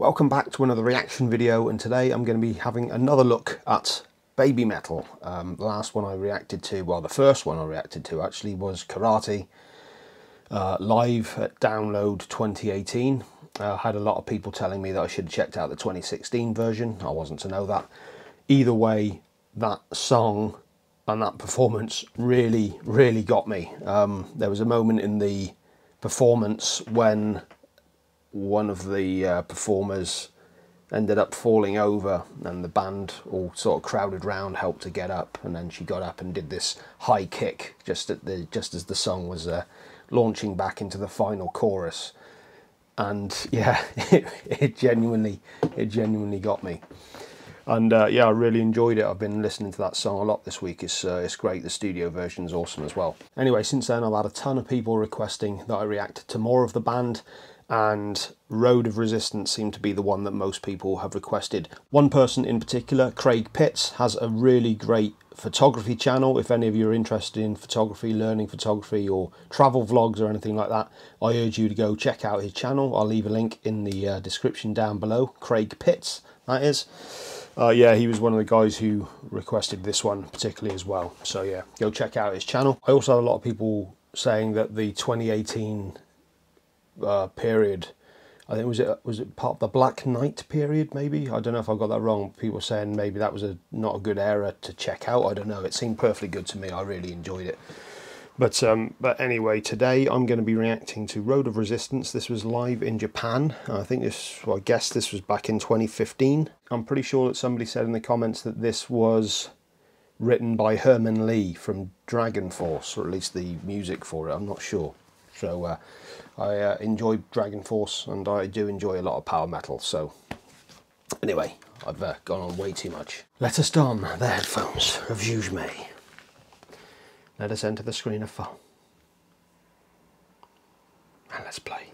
Welcome back to another reaction video and today I'm going to be having another look at Babymetal. Um, the last one I reacted to, well the first one I reacted to actually was Karate uh, live at Download 2018. I uh, had a lot of people telling me that I should have checked out the 2016 version. I wasn't to know that. Either way, that song and that performance really, really got me. Um, there was a moment in the performance when one of the uh, performers ended up falling over and the band all sort of crowded round helped to get up and then she got up and did this high kick just at the just as the song was uh, launching back into the final chorus. And yeah it, it genuinely it genuinely got me. And uh, yeah I really enjoyed it. I've been listening to that song a lot this week. It's uh, it's great. The studio version is awesome as well. Anyway since then I've had a ton of people requesting that I react to more of the band and Road of Resistance seemed to be the one that most people have requested. One person in particular, Craig Pitts, has a really great photography channel. If any of you are interested in photography, learning photography, or travel vlogs or anything like that, I urge you to go check out his channel. I'll leave a link in the uh, description down below. Craig Pitts, that is. Uh, yeah, he was one of the guys who requested this one particularly as well. So yeah, go check out his channel. I also had a lot of people saying that the 2018 uh, period. I think was it was it part of the Black Knight period maybe I don't know if I got that wrong. People saying maybe that was a not a good era to check out. I don't know. It seemed perfectly good to me. I really enjoyed it. But um, but anyway, today I'm going to be reacting to Road of Resistance. This was live in Japan. I think this, well, I guess this was back in 2015. I'm pretty sure that somebody said in the comments that this was written by Herman Li from DragonForce, or at least the music for it. I'm not sure. So uh, I uh, enjoy DragonForce and I do enjoy a lot of power metal. So anyway, I've uh, gone on way too much. Let us don the headphones of Mei. Let us enter the screen of fun. And let's play.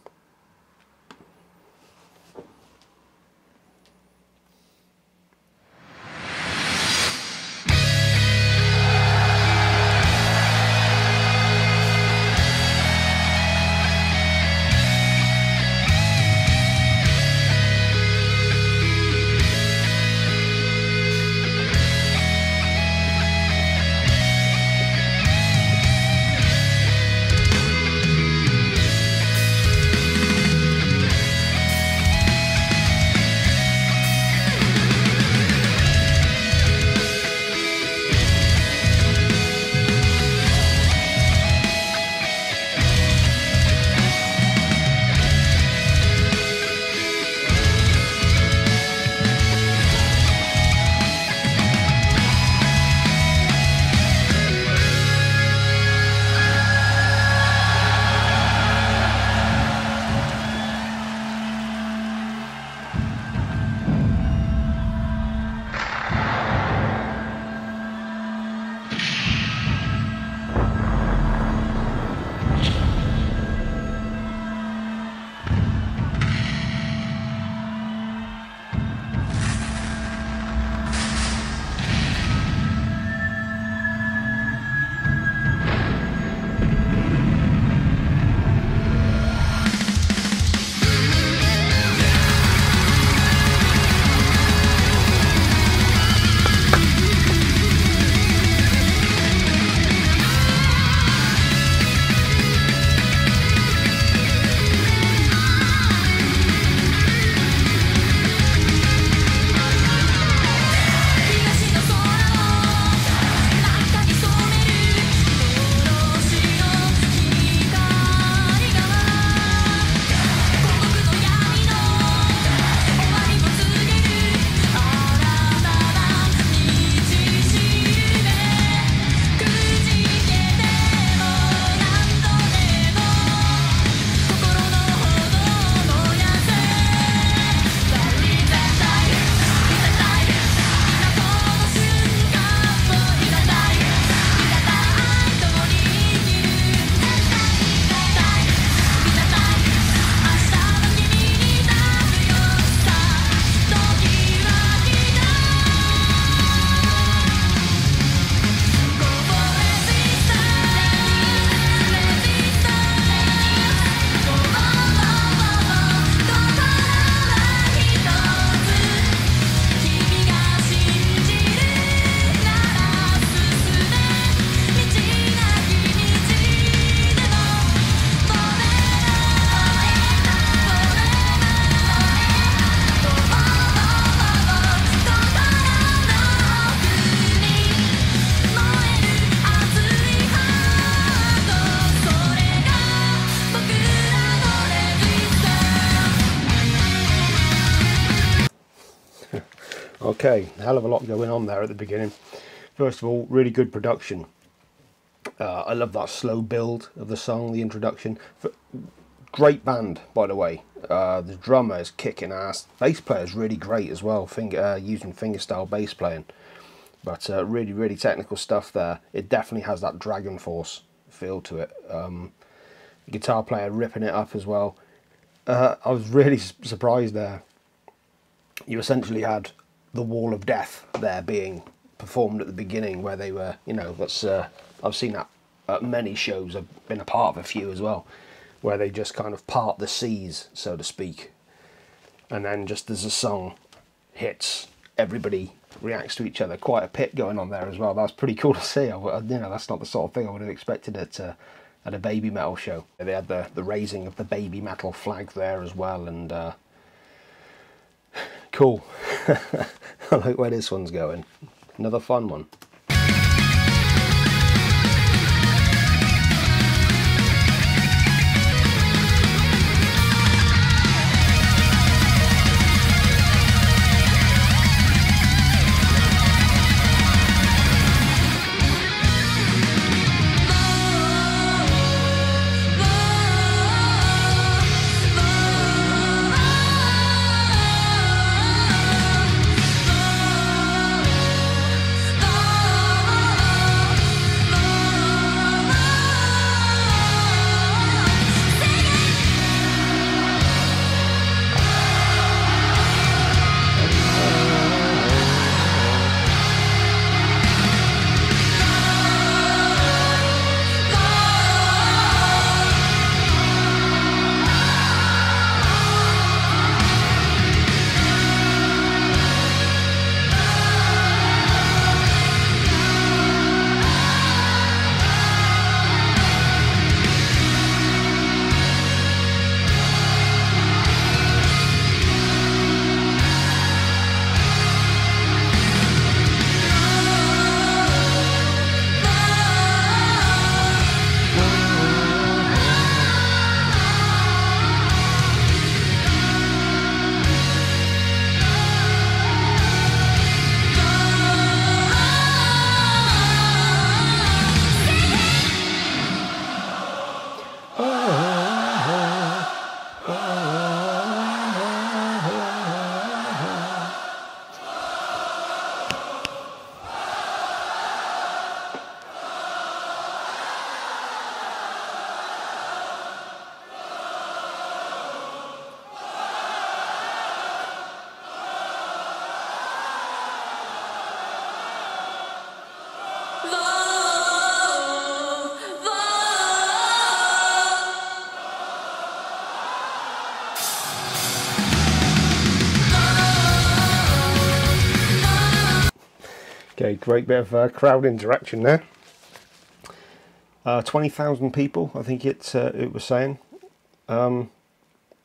Okay, hell of a lot going on there at the beginning. First of all, really good production. Uh, I love that slow build of the song, the introduction. Great band, by the way. Uh, the drummer is kicking ass. Bass player is really great as well, finger, uh, using fingerstyle bass playing. But uh, really, really technical stuff there. It definitely has that DragonForce feel to it. Um, guitar player ripping it up as well. Uh, I was really surprised there. You essentially had the Wall of Death there being performed at the beginning, where they were, you know, that's uh, I've seen that at many shows. I've been a part of a few as well, where they just kind of part the seas, so to speak, and then just as the song hits, everybody reacts to each other. Quite a pit going on there as well. That's pretty cool to see. I, you know, that's not the sort of thing I would have expected at uh, at a Babymetal show. They had the the raising of the Babymetal flag there as well, and uh, cool. I like where this one's going. Another fun one. Okay, great bit of uh, crowd interaction there. Uh, 20,000 people, I think it, uh, it was saying. Um,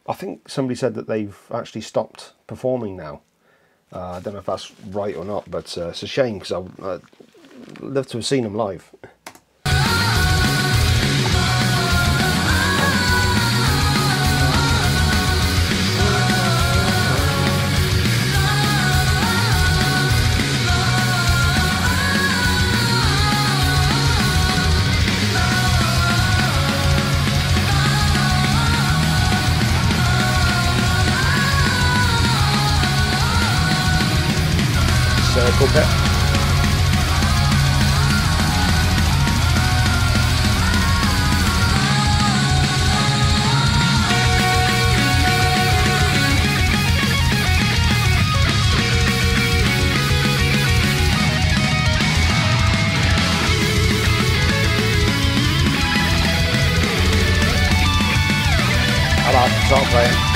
I think somebody said that they've actually stopped performing now. Uh, I don't know if that's right or not, but uh, it's a shame because I'd love to have seen them live. Pit. Hello, stop playing.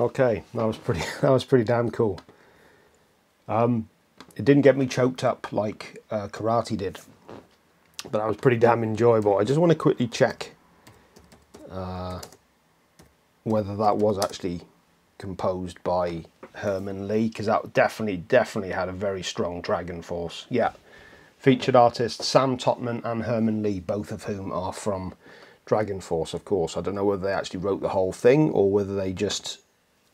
Okay, that was pretty. That was pretty damn cool. Um, it didn't get me choked up like uh, karate did, but that was pretty damn enjoyable. I just want to quickly check uh, whether that was actually composed by Herman Li, because that definitely, definitely had a very strong DragonForce. Yeah, featured artists Sam Totman and Herman Li, both of whom are from DragonForce, of course. I don't know whether they actually wrote the whole thing or whether they just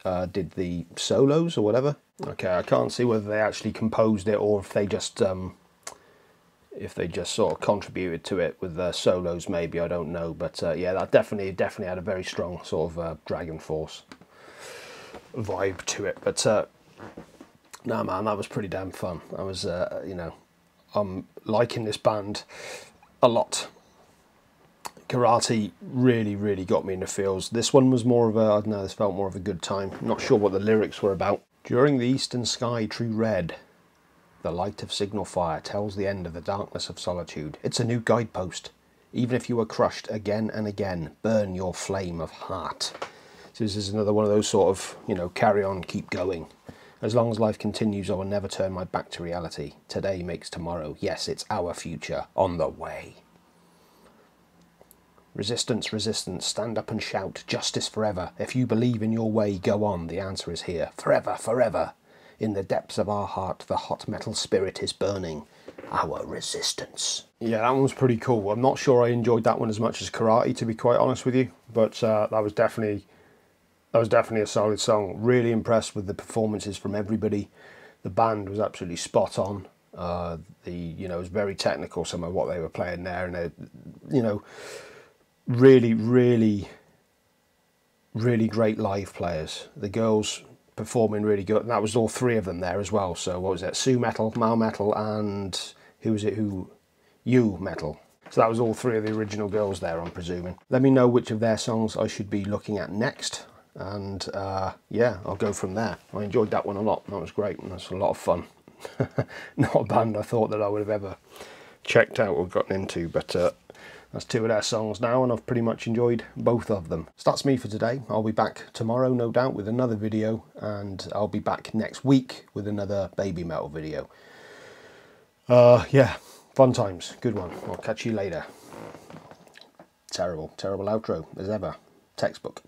uh, did the solos or whatever. Okay, I can't see whether they actually composed it or if they just um, if they just sort of contributed to it with their solos. Maybe I don't know, but uh, yeah, that definitely definitely had a very strong sort of uh, DragonForce vibe to it. But uh, no, man, that was pretty damn fun. I was, uh, you know, I'm liking this band a lot karate really, really got me in the feels. This one was more of a, I don't know, this felt more of a good time. Not sure what the lyrics were about. During the eastern sky, true red, the light of signal fire tells the end of the darkness of solitude. It's a new guidepost. Even if you are crushed again and again, burn your flame of heart. So this is another one of those sort of, you know, carry on, keep going. As long as life continues, I will never turn my back to reality. Today makes tomorrow. Yes, it's our future on the way. Resistance, resistance, stand up and shout, justice forever. If you believe in your way, go on, the answer is here. Forever, forever. In the depths of our heart, the hot metal spirit is burning. Our resistance. Yeah, that one was pretty cool. I'm not sure I enjoyed that one as much as Karate, to be quite honest with you, but uh, that was definitely that was definitely a solid song. Really impressed with the performances from everybody. The band was absolutely spot on. Uh, the you know it was very technical some of what they were playing there, and they, you know really, really, really great live players. The girls performing really good, and that was all three of them there as well. So what was it? Su-metal, Mal Metal, and who was it? Who? Yuimetal. So that was all three of the original girls there, I'm presuming. Let me know which of their songs I should be looking at next. And uh, yeah, I'll go from there. I enjoyed that one a lot. That was great. And that's a lot of fun. Not a band I thought that I would have ever checked out or gotten into, but uh, that's two of their songs now, and I've pretty much enjoyed both of them. So that's me for today. I'll be back tomorrow, no doubt, with another video, and I'll be back next week with another Babymetal video. Uh, yeah, fun times. Good one. I'll catch you later. Terrible, terrible outro, as ever. Textbook.